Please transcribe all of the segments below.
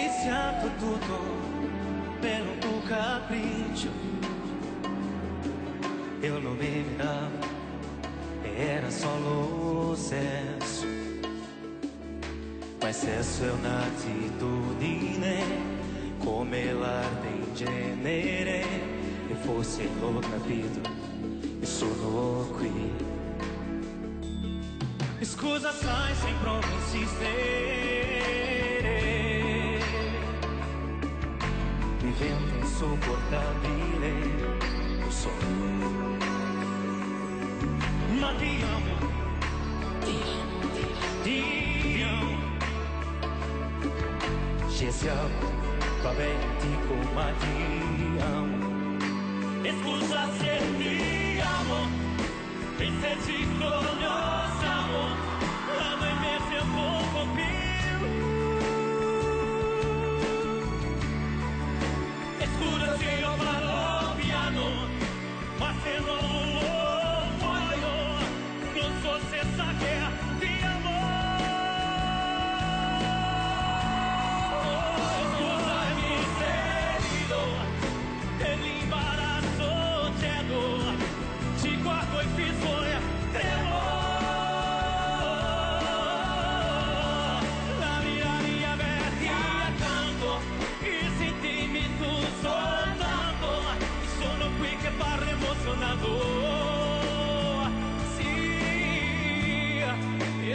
iniziato tutto per un tuo capriccio. Eu não me mirava, era só sesso. Mas sesso è un'attitudine come l'arte in genere. E forse l'ho capito e sono qui. Scusa, sai, sempre insistere. Mi vento insopportabile, lo so. Ma ti amo, ti amo. Ci siamo, dico, ma ti amo. Amo,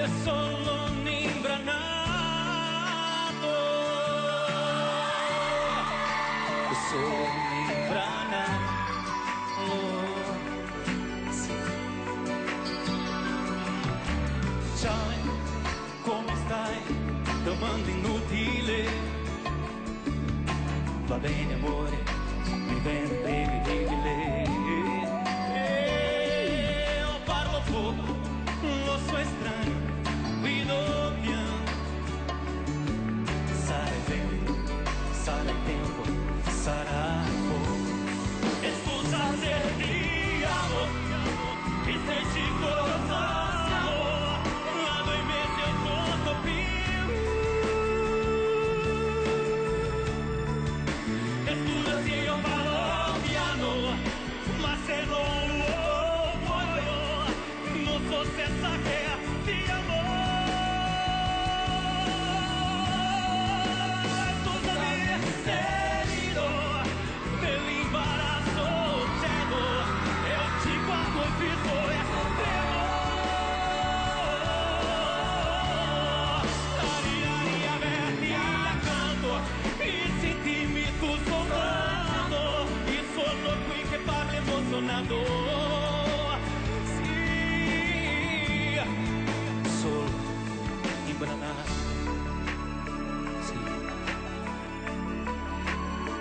io sono un imbranato. Io sono un imbranato. Sì. Come stai? Domanda inutile. Va bene amore, mi viene It's okay.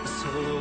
solo.